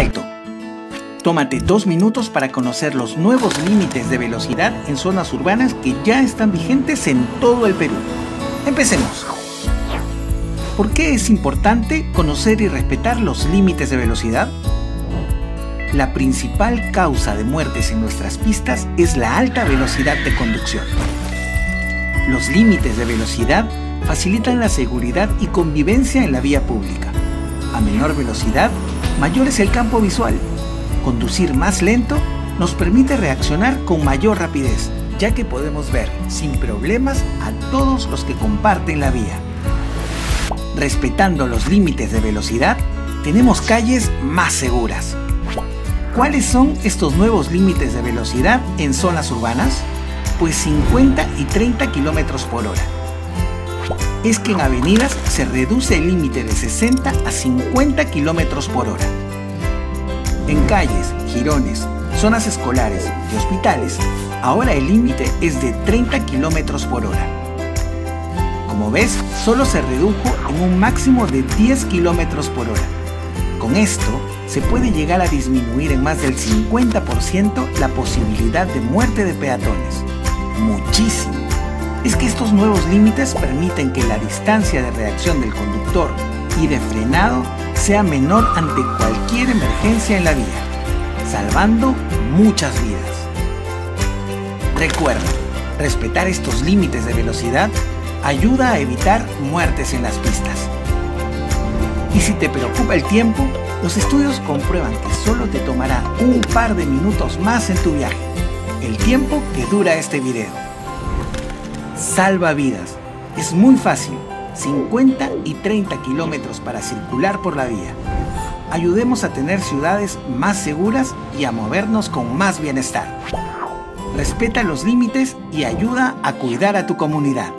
Alto. Tómate dos minutos para conocer los nuevos límites de velocidad en zonas urbanas que ya están vigentes en todo el Perú. Empecemos. ¿Por qué es importante conocer y respetar los límites de velocidad? La principal causa de muertes en nuestras pistas es la alta velocidad de conducción. Los límites de velocidad facilitan la seguridad y convivencia en la vía pública. A menor velocidad, mayor es el campo visual. Conducir más lento nos permite reaccionar con mayor rapidez, ya que podemos ver sin problemas a todos los que comparten la vía. Respetando los límites de velocidad, tenemos calles más seguras. ¿Cuáles son estos nuevos límites de velocidad en zonas urbanas? Pues 50 y 30 km por hora. Es que en avenidas se reduce el límite de 60 a 50 km por hora. En calles, girones, zonas escolares y hospitales, ahora el límite es de 30 km por hora. Como ves, solo se redujo en un máximo de 10 km por hora. Con esto, se puede llegar a disminuir en más del 50% la posibilidad de muerte de peatones. Muchísimo. Es que estos nuevos límites permiten que la distancia de reacción del conductor y de frenado sea menor ante cualquier emergencia en la vía, salvando muchas vidas. Recuerda, respetar estos límites de velocidad ayuda a evitar muertes en las pistas. Y si te preocupa el tiempo, los estudios comprueban que solo te tomará un par de minutos más en tu viaje, el tiempo que dura este video. Salva vidas. Es muy fácil, 50 y 30 kilómetros para circular por la vía. Ayudemos a tener ciudades más seguras y a movernos con más bienestar. Respeta los límites y ayuda a cuidar a tu comunidad.